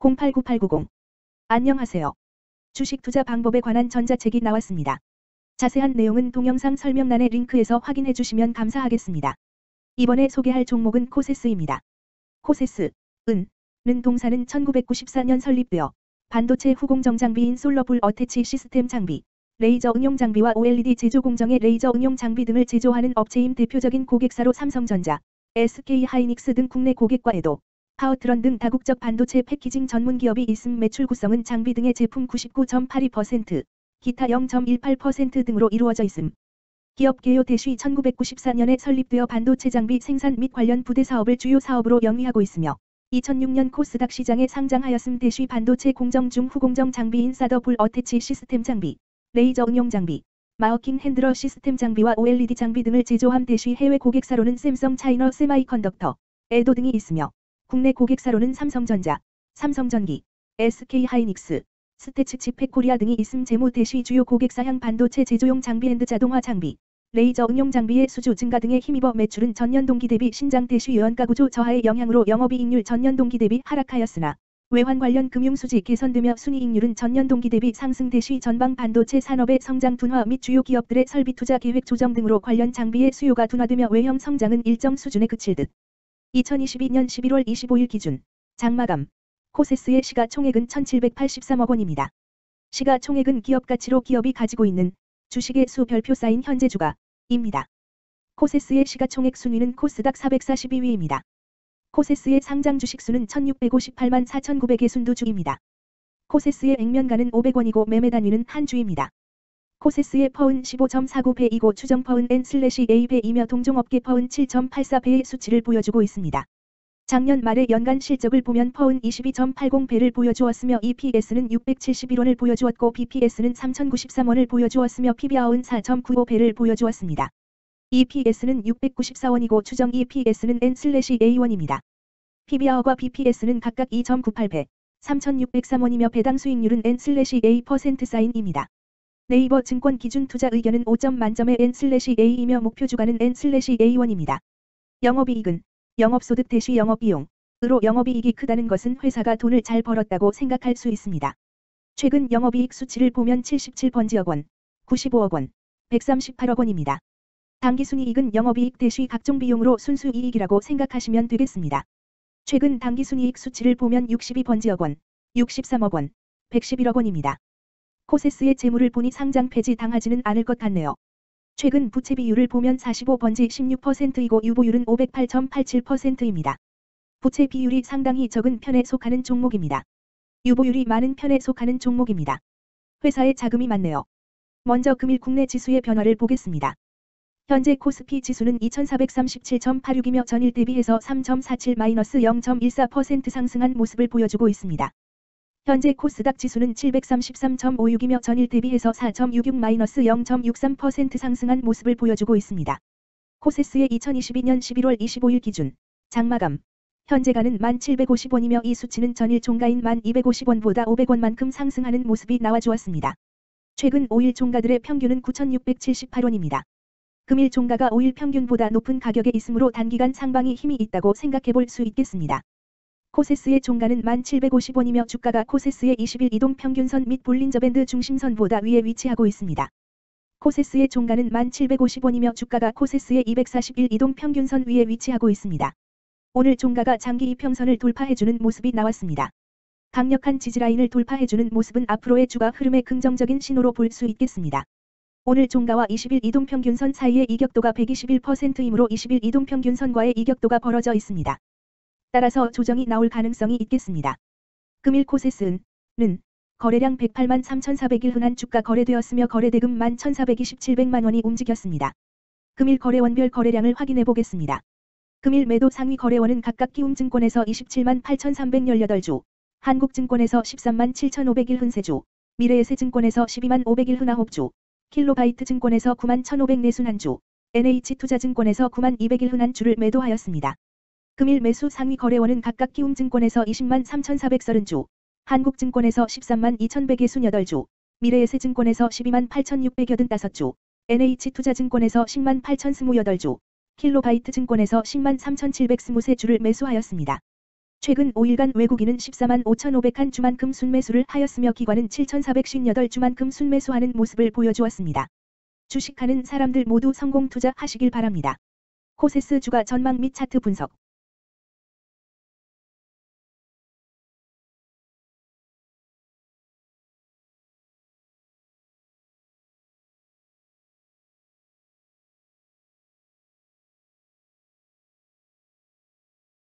089890. 안녕하세요. 주식 투자 방법에 관한 전자책이 나왔습니다. 자세한 내용은 동영상 설명란의 링크에서 확인해 주시면 감사하겠습니다. 이번에 소개할 종목은 코세스입니다. 코세스, 은, 는 동사는 1994년 설립되어 반도체 후공정 장비인 solder ball attach 시스템 장비, 레이저 응용 장비와 OLED 제조 공정의 레이저 응용 장비 등을 제조하는 업체임 대표적인 고객사로 삼성전자, SK 하이닉스 등 국내 고객과에도 파워트런 등 다국적 반도체 패키징 전문 기업이 있음 매출 구성은 장비 등의 제품 99.82%, 기타 0.18% 등으로 이루어져 있음. 기업 개요 대시 1994년에 설립되어 반도체 장비 생산 및 관련 부대 사업을 주요 사업으로 영위하고 있으며 2006년 코스닥 시장에 상장하였음 대시 반도체 공정 중 후공정 장비인 solder ball attach 시스템 장비, 레이저 응용 장비, marking handler 시스템 장비와 OLED 장비 등을 제조함 대시 해외 고객사로는 Samsung China Semiconductor, 에도 등이 있으며 국내 고객사로는 삼성전자, 삼성전기, SK 하이닉스, STATS ChipPAC Korea 등이 있음 재무 대시 주요 고객사향 반도체 제조용 장비 and 자동화 장비, 레이저 응용 장비의 수주 증가 등에 힘입어 매출은 전년 동기 대비 신장 대시 원가 구조 저하의 영향으로 영업이익률 전년 동기 대비 하락하였으나 외환 관련 금융 수지 개선되며 순이익률은 전년 동기 대비 상승 대시 전방 반도체 산업의 성장 둔화 및 주요 기업들의 설비 투자 계획 조정 등으로 관련 장비의 수요가 둔화되며 외형 성장은 일정 수준에 그칠 듯. 2022년 11월 25일 기준 장마감 코세스의 시가총액은 1783억 원입니다. 시가총액은 기업 가치로 기업이 가지고 있는 주식의 수 별표 쌓인 현재 주가입니다. 코세스의 시가총액 순위는 코스닥 442위입니다. 코세스의 상장 주식수는 1658만 4900의 순두주입니다. 코세스의 액면가는 500원이고 매매 단위는 한 주입니다. 코세스의 PER은 15.49배이고 추정 PER은 N/A배이며 동종업계 PER은 7.84배의 수치를 보여주고 있습니다. 작년 말의 연간 실적을 보면 퍼은 22.80배를 보여주었으며 EPS는 671원을 보여주었고 BPS는 3093원을 보여주었으며 PBR은 4.95배를 보여주었습니다. EPS는 694원이고 추정 EPS는 N/A1입니다. PBR과 BPS는 각각 2.98배, 3,603원이며 배당 수익률은 N/A% 사인입니다. 네이버 증권 기준 투자 의견은 5점 만점의 N/A이며 목표 주가는 N/A1입니다. 영업이익은 영업소득 대시 영업비용 으로 영업이익이 크다는 것은 회사가 돈을 잘 벌었다고 생각할 수 있습니다. 최근 영업이익 수치를 보면 77번지억 원, 95억 원, 138억 원입니다. 당기순이익은 영업이익 대시 각종 비용으로 순수이익이라고 생각하시면 되겠습니다. 최근 당기순이익 수치를 보면 62번지억 원, 63억 원, 111억 원입니다. 코세스의 재무를 보니 상장 폐지 당하지는 않을 것 같네요. 최근 부채 비율을 보면 45번지 16%이고 유보율은 508.87%입니다. 부채 비율이 상당히 적은 편에 속하는 종목입니다. 유보율이 많은 편에 속하는 종목입니다. 회사에 자금이 많네요. 먼저 금일 국내 지수의 변화를 보겠습니다. 현재 코스피 지수는 2437.86이며 전일 대비해서 3.47-0.14% 상승한 모습을 보여주고 있습니다. 현재 코스닥 지수는 733.56이며 전일 대비해서 4.66-0.63% 상승한 모습을 보여주고 있습니다. 코세스의 2022년 11월 25일 기준 장마감 현재가는 1,750원이며 이 수치는 전일 종가인 1,250원보다 500원만큼 상승하는 모습이 나와주었습니다. 최근 5일 종가들의 평균은 9,678원입니다. 금일 종가가 5일 평균보다 높은 가격에 있으므로 단기간 상방이 힘이 있다고 생각해 볼 수 있겠습니다. 코세스의 종가는 1,750원이며 주가가 코세스의 20일 이동 평균선 및 볼린저밴드 중심선보다 위에 위치하고 있습니다. 코세스의 종가는 1,750원이며 주가가 코세스의 241 이동 평균선 위에 위치하고 있습니다. 오늘 종가가 장기 이평선을 돌파해주는 모습이 나왔습니다. 강력한 지지라인을 돌파해주는 모습은 앞으로의 주가 흐름의 긍정적인 신호로 볼 수 있겠습니다. 오늘 종가와 20일 이동평균선 사이의 이격도가 121%이므로 20일 이동평균선과의 이격도가 벌어져 있습니다. 따라서 조정이 나올 가능성이 있겠습니다. 금일 코세스는 거래량 108만 3,400일 흔한 주가 거래되었으며 거래대금 11,427백만 원이 움직였습니다. 금일 거래원별 거래량을 확인해 보겠습니다. 금일 매도 상위 거래원은 각각 키움증권에서 27만 8,318주, 한국증권에서 13만 7,500일 흔세주, 미래에셋증권에서 12만 500일 흔아홉주, 킬로바이트 증권에서 9만 1,541주, NH투자증권에서 9만 200일 흔한주를 매도하였습니다. 금일 매수 상위 거래원은 각각 키움증권에서 20만 3,430주, 한국증권에서 13만 2,100개28주, 미래에셋증권에서 12만 8,685주, NH투자증권에서 10만 8,028주, 킬로바이트 증권에서 10만 3,723주를 매수하였습니다. 최근 5일간 외국인은 14만 5,500한 주만큼 순매수를 하였으며 기관은 7,458주만큼 순매수하는 모습을 보여주었습니다. 주식하는 사람들 모두 성공 투자하시길 바랍니다. 코세스 주가 전망 및 차트 분석